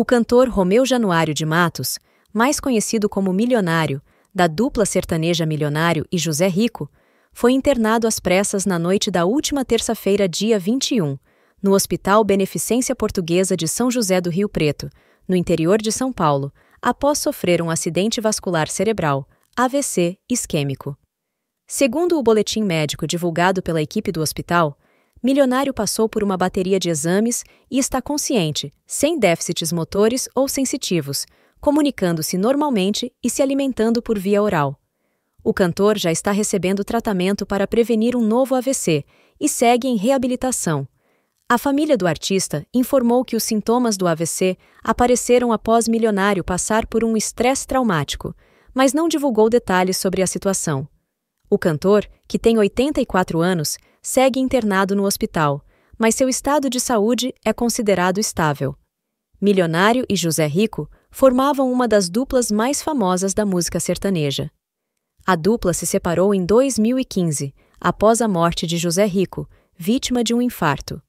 O cantor Romeu Januário de Matos, mais conhecido como Milionário, da dupla sertaneja Milionário e José Rico, foi internado às pressas na noite da última terça-feira, dia 21, no Hospital Beneficência Portuguesa de São José do Rio Preto, no interior de São Paulo, após sofrer um acidente vascular cerebral, AVC isquêmico. Segundo o boletim médico divulgado pela equipe do hospital, Milionário passou por uma bateria de exames e está consciente, sem déficits motores ou sensitivos, comunicando-se normalmente e se alimentando por via oral. O cantor já está recebendo tratamento para prevenir um novo AVC e segue em reabilitação. A família do artista informou que os sintomas do AVC apareceram após Milionário passar por um estresse traumático, mas não divulgou detalhes sobre a situação. O cantor, que tem 84 anos, segue internado no hospital, mas seu estado de saúde é considerado estável. Milionário e José Rico formavam uma das duplas mais famosas da música sertaneja. A dupla se separou em 2015, após a morte de José Rico, vítima de um infarto.